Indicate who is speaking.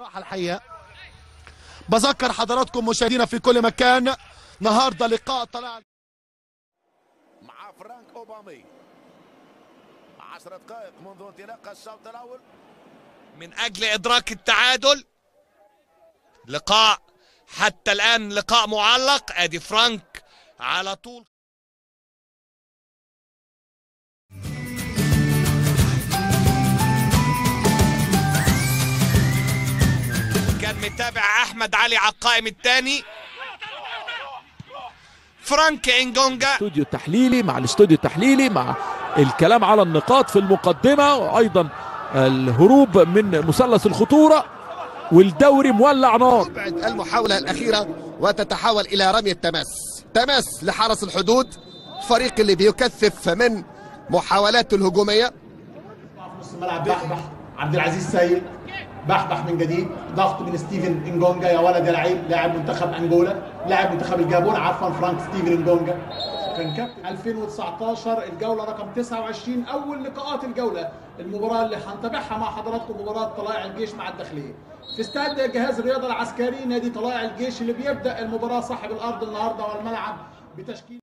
Speaker 1: راحة الحقيقة. بذكر حضراتكم مشاهدينا في كل مكان. النهارده لقاء طلع
Speaker 2: مع فرانك أوبامي. عشر دقائق منذ انطلاق الشوط الأول.
Speaker 3: من أجل إدراك التعادل. لقاء حتى الآن لقاء معلق. أدي فرانك على طول. متابع أحمد علي على القائم الثاني. فرانك إنجونجا.
Speaker 4: الاستوديو التحليلي مع الاستوديو التحليلي مع الكلام على النقاط في المقدمة وأيضا الهروب من مثلث الخطورة والدوري مولع نار.
Speaker 1: بعد المحاولة الأخيرة وتتحول إلى رمي التماس. تماس لحرس الحدود الفريق اللي بيكثف من محاولاته الهجومية.
Speaker 5: نص الملعب عبد العزيز سيد بحبح من جديد ضغط من ستيفن إنجونجا يا ولد يا لعيب لاعب منتخب انجولا لاعب منتخب الجابون عفوا فرانك ستيفن إنجونجا. كان كابتن. 2019 الجولة رقم 29 أول لقاءات الجولة المباراة اللي هنتابعها مع حضراتكم مباراة طلائع الجيش مع الداخلية. في استاد جهاز الرياضة العسكري نادي طلائع الجيش اللي بيبدأ المباراة صاحب الأرض النهارده والملعب بتشكيل